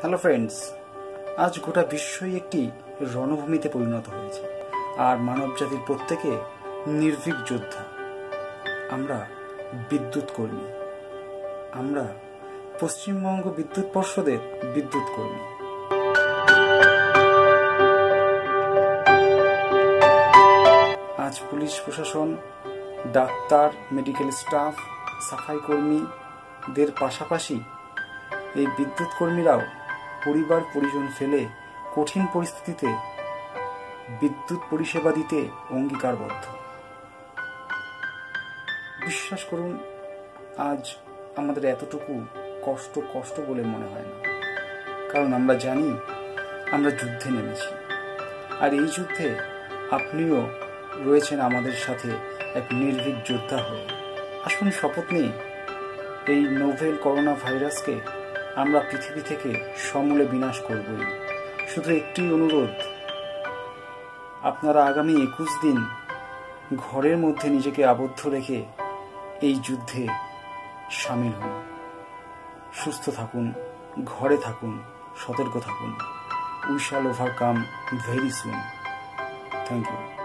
Hello friends আজ গোটা বিশ্বই একটি রণভূমিতে পরিণত হয়েছে আর মানব জাতির প্রত্যেকে নির্ভীক যোদ্ধা। আমরা বিদ্যুৎ কর্মী। আমরা পশ্চিমবঙ্গ বিদ্যুৎ পর্ষদের বিদ্যুৎ কর্মী। আজ পুলিশ প্রশাসন, ডাক্তার, মেডিকেল স্টাফ, সাফাই কর্মীদের পাশাপাশি এই বিদ্যুৎ কর্মীরাও পরিবার পরিজন ফেলে কঠিন পরিস্থিতিতে বিদ্যুৎ পরিষেবা দিতে অঙ্গীকারবদ্ধ। বিশ্বাস করুন, আজ আমাদের এতটুকু কষ্ট কষ্ট বলে মনে হয় না। কারণ আমরা জানি, আমরা যুদ্ধে নেমেছি। আর এই যুদ্ধে আপনিও রয়েছেন আমাদের সাথে এক নির্ভীক যোদ্ধা হয়ে। আসুন শপথ নিয়ে এই নোভেল করোনা ভাইরাসকে আমরা পৃথিবী থেকে সমূলে বিনাশ করবই। শুধু একটি অনুরোধ, আপনারা আগামী একুশ দিন ঘরের মধ্যে নিজেকে আবদ্ধ রেখে এই যুদ্ধে সামিল হন। সুস্থ থাকুন, ঘরে থাকুন, সতর্ক থাকুন। We shall overcome very soon. Thank you.